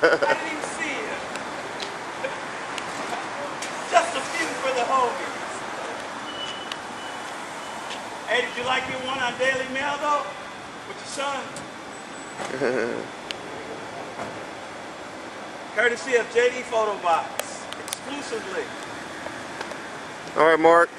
didn't even see it. Just a few for the homies. Hey, did you like your one on Daily Mail though? With your son? Courtesy of JD Photo Box. Exclusively. All right, Mark.